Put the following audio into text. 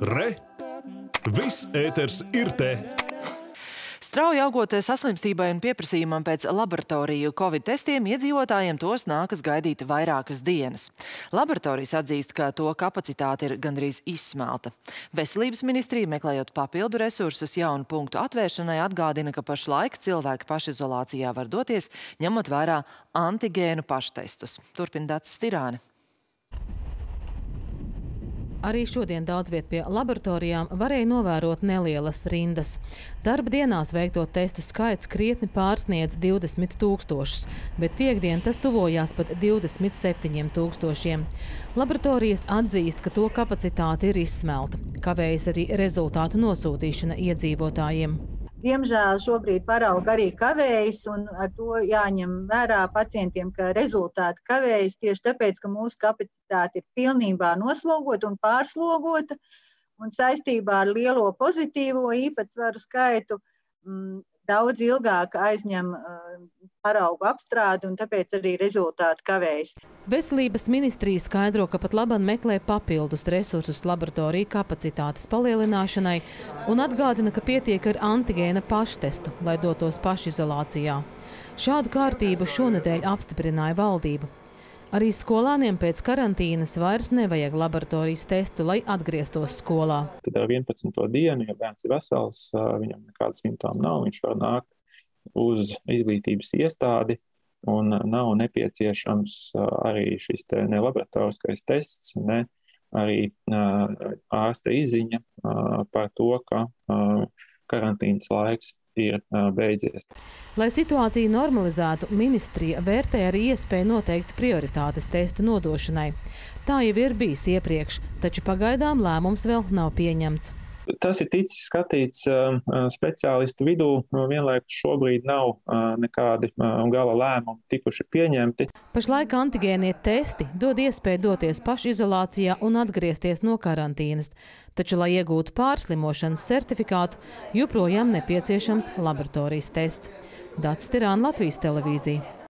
Re! Viss ēters ir te! Strauji augot saslimstībai un pieprasījumam pēc laboratoriju Covid testiem, iedzīvotājiem tos nākas gaidīt vairākas dienas. Laboratorijas atzīst, ka to kapacitāte ir gandrīz izsmelta. Veselības ministrija, meklējot papildu resursus jaunu punktu atvēršanai, atgādina, ka pašlaik cilvēki pašizolācijā var doties, ņemot vērā antigēnu paštestus. Turpina Dats Stirāni. Arī šodien daudz viet pie laboratorijām varēja novērot nelielas rindas. Darba dienās veikto testu skaits krietni pārsniedz 20 tūkstošus, bet piekdien tas tuvojās pat 27 tūkstošiem. Laboratorijas atzīst, ka to kapacitāte ir izsmelta. Kavējas arī rezultātu nosūtīšana iedzīvotājiem. Diemžēl šobrīd parauga arī kavējas, un ar to jāņem vērā pacientiem, ka rezultāti kavējas tieši tāpēc, ka mūsu kapacitāte ir pilnībā noslogota un pārslogota. Un saistībā ar lielo pozitīvo īpatsvaru skaitu mm, daudz ilgāk aizņem uh, paraugu apstrādi, un tāpēc arī rezultāti kavējas. Veselības ministrija skaidro, ka pat labam meklē papildus resursus laboratoriju kapacitātes palielināšanai un atgādina, ka pietiek ar antigēna paštestu, lai dotos pašizolācijā. Šādu kārtību šonedēļ apstiprināja valdība. Arī skolāniem pēc karantīnas vairs nevajag laboratorijas testu, lai atgrieztos skolā. Tad 11. dienu, ja bērns ir vesels, viņam nekāda simptoma nav, viņš var nākt uz izglītības iestādi, un nav nepieciešams arī šis te ne laboratoriskais tests, ne arī ārsta izziņa par to, ka karantīnas laiks ir beidzies. Lai situāciju normalizētu, ministrija vērtē arī iespēju noteikt prioritātes testa nodošanai. Tā jau ir bijis iepriekš, taču pagaidām lēmums vēl nav pieņemts. Tas ir ticis skatīts speciālistu vidū. Vienlaikus šobrīd nav nekādi gala lēmumi tikuši pieņemti. Pašlaik antigēnie testi dod iespēju doties pašizolācijā un atgriezties no karantīnas. Taču, lai iegūtu pārslimošanas certifikātu, joprojām nepieciešams laboratorijas tests. Dats Tirāna Latvijas televīzija.